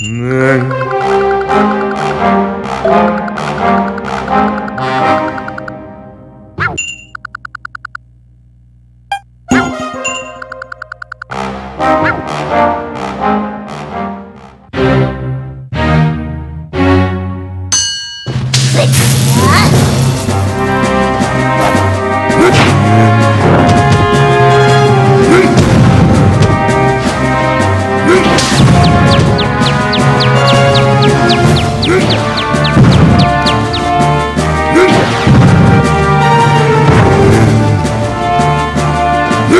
No.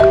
Con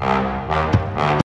Ah!